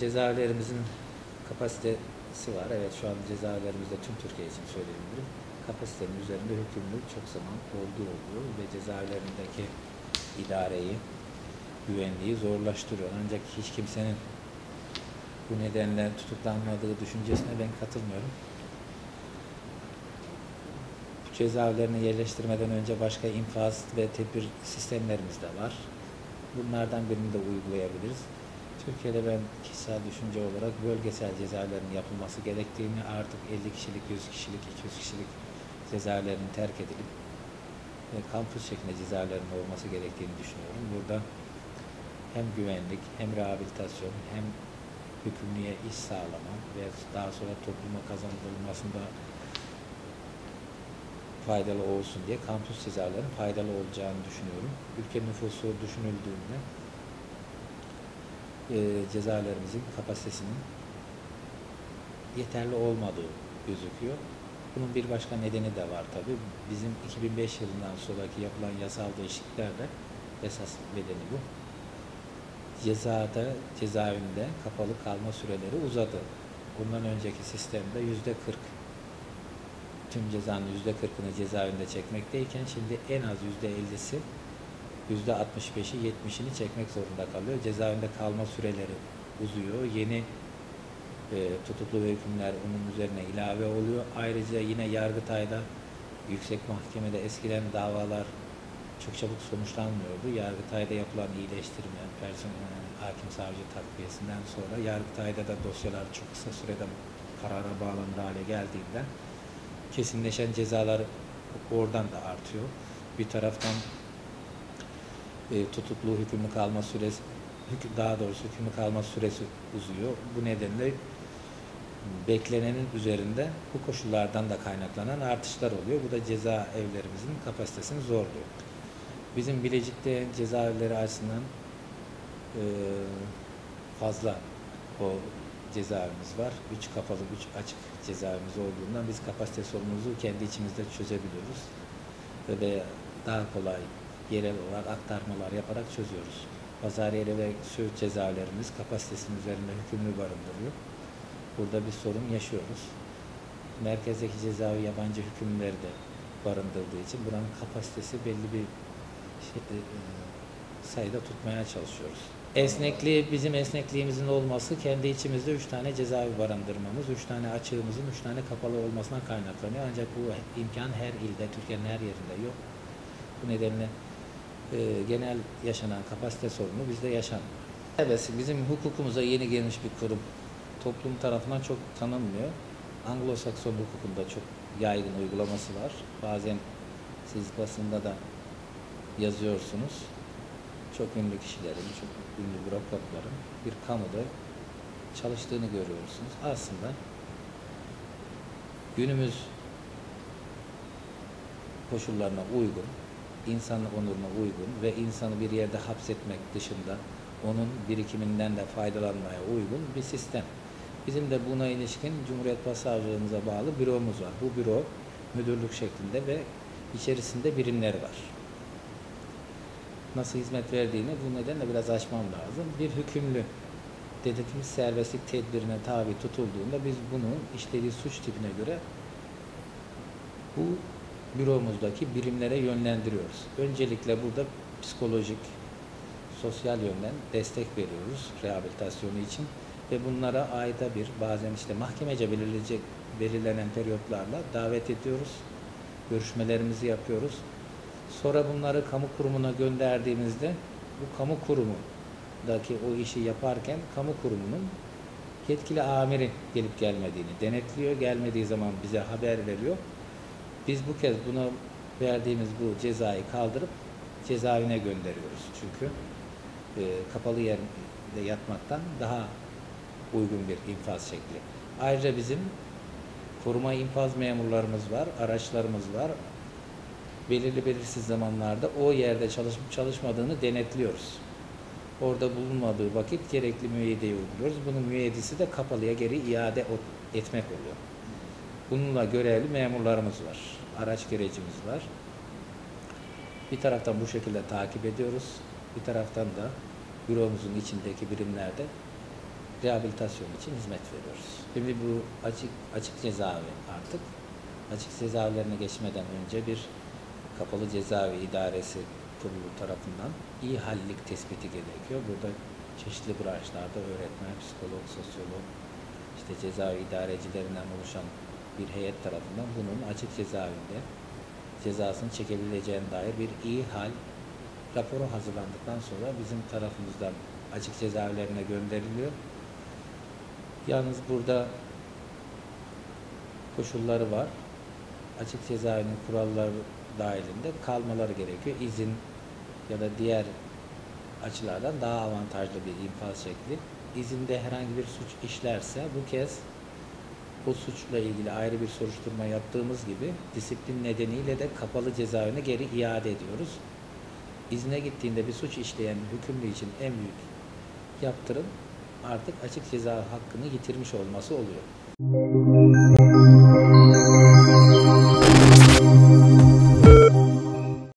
cezaevlerimizin kapasitesi var. Evet şu an cezaevlerimizde tüm Türkiye için söyleyebilirim. Kapasitenin üzerinde hükümlü çok zaman olduğu oluyor ve cezaevlerindeki idareyi, güvenliği zorlaştırıyor. Ancak hiç kimsenin bu nedenle tutuklanmadığı düşüncesine ben katılmıyorum. Bu cezaevlerine yerleştirmeden önce başka infaz ve tedbir sistemlerimiz de var. Bunlardan birini de uygulayabiliriz. Türkiye'de ben kişisel düşünce olarak bölgesel cezaevlerin yapılması gerektiğini artık 50 kişilik, 100 kişilik, 200 kişilik cezaevlerinin terk edilip e, kampüs şeklinde cezaevlerin olması gerektiğini düşünüyorum. Burada hem güvenlik, hem rehabilitasyon, hem hükümlüye iş sağlama ve daha sonra topluma kazandırılmasında faydalı olsun diye kampüs cezaevlerinin faydalı olacağını düşünüyorum. Ülke nüfusu düşünüldüğünde e, cezaevlerimizin kapasitesinin yeterli olmadığı gözüküyor. Bunun bir başka nedeni de var tabi. Bizim 2005 yılından sonraki yapılan yasal değişikliklerle esas nedeni bu. Cezada, cezaevinde kapalı kalma süreleri uzadı. Bundan önceki sistemde yüzde 40 tüm cezanın yüzde 40'ını cezaevinde çekmekteyken şimdi en az yüzde 50'si yüzde 65'i 70'ini çekmek zorunda kalıyor. Cezaevinde kalma süreleri uzuyor. Yeni e, tutuklu ve hükümler onun üzerine ilave oluyor. Ayrıca yine Yargıtay'da yüksek mahkemede eskiden davalar çok çabuk sonuçlanmıyordu. Yargıtay'da yapılan iyileştirme, personel, hakim savcı takviyesinden sonra Yargıtay'da da dosyalar çok kısa sürede karara bağlanır hale geldiğinden kesinleşen cezalar oradan da artıyor. Bir taraftan e, tutuklu hükümlü kalma süresi daha doğrusu hükümlü kalma süresi uzuyor. Bu nedenle beklenenin üzerinde bu koşullardan da kaynaklanan artışlar oluyor. Bu da cezaevlerimizin kapasitesini zorluyor. Bizim Bilecik'te cezaevleri açısından e, fazla o cezaevimiz var. Üç kapalı, üç açık cezaevimiz olduğundan biz kapasite sorunumuzu kendi içimizde çözebiliyoruz. Ve daha kolay yerel olarak aktarmalar yaparak çözüyoruz. Pazariyeli ve Söğüt cezaevlerimiz kapasitesinin üzerinde hükümlü barındırıyor. Burada bir sorun yaşıyoruz. Merkezdeki cezaevi yabancı hükümleri de barındırdığı için buranın kapasitesi belli bir şey, e, sayıda tutmaya çalışıyoruz. Esnekliği, bizim esnekliğimizin olması kendi içimizde üç tane cezaevi barındırmamız, üç tane açığımızın üç tane kapalı olmasına kaynaklanıyor. Ancak bu imkan her ilde, Türkiye'nin her yerinde yok. Bu nedenle e, genel yaşanan kapasite sorunu bizde yaşanmıyor. Evet, bizim hukukumuza yeni gelmiş bir kurum. Toplum tarafından çok tanınmıyor. Anglo-Sakson hukukunda çok yaygın uygulaması var. Bazen siz basında da yazıyorsunuz. Çok ünlü kişilerin, çok ünlü bürokratların bir kamuda çalıştığını görüyorsunuz. Aslında günümüz koşullarına uygun, insan onuruna uygun ve insanı bir yerde hapsetmek dışında onun birikiminden de faydalanmaya uygun bir sistem. Bizim de buna ilişkin Cumhuriyet Başsavcılığımıza bağlı büromuz var. Bu büro müdürlük şeklinde ve içerisinde birimleri var. Nasıl hizmet verdiğini bu nedenle biraz açmam lazım. Bir hükümlü denetimli serbestlik tedbirine tabi tutulduğunda biz bunu işlediği suç tipine göre bu büromuzdaki birimlere yönlendiriyoruz. Öncelikle burada psikolojik, sosyal yönden destek veriyoruz rehabilitasyonu için ve bunlara ayda bir bazen işte mahkemece belirleyecek belirlenen periyotlarla davet ediyoruz. Görüşmelerimizi yapıyoruz. Sonra bunları kamu kurumuna gönderdiğimizde bu kamu kurumundaki o işi yaparken kamu kurumunun yetkili amiri gelip gelmediğini denetliyor. Gelmediği zaman bize haber veriyor. Biz bu kez buna verdiğimiz bu cezayı kaldırıp cezaevine gönderiyoruz. Çünkü e, kapalı yerde yatmaktan daha uygun bir infaz şekli. Ayrıca bizim koruma infaz memurlarımız var, araçlarımız var. Belirli belirsiz zamanlarda o yerde çalışıp çalışmadığını denetliyoruz. Orada bulunmadığı vakit gerekli müeyyideyi uyguluyoruz. Bunun müeyyidesi de kapalıya geri iade etmek oluyor. Bununla görevli memurlarımız var. Araç gerecimiz var. Bir taraftan bu şekilde takip ediyoruz. Bir taraftan da büromuzun içindeki birimlerde rehabilitasyon için hizmet veriyoruz. Şimdi bu açık açık cezaevi artık açık cezaevlerine geçmeden önce bir kapalı cezaevi idaresi kurulu tarafından iyi hallik tespiti gerekiyor. Burada çeşitli branşlarda öğretmen, psikolog, sosyolog, işte cezaevi idarecilerinden oluşan bir heyet tarafından bunun açık cezaevinde cezasını çekebileceğine dair bir iyi hal raporu hazırlandıktan sonra bizim tarafımızdan açık cezaevlerine gönderiliyor. Yalnız burada koşulları var. Açık cezaevinin kuralları dahilinde kalmaları gerekiyor. İzin ya da diğer açılardan daha avantajlı bir infaz şekli. İzinde herhangi bir suç işlerse bu kez bu suçla ilgili ayrı bir soruşturma yaptığımız gibi disiplin nedeniyle de kapalı cezaevine geri iade ediyoruz. İzne gittiğinde bir suç işleyen hükümlü için en büyük yaptırım artık açık ceza hakkını yitirmiş olması oluyor.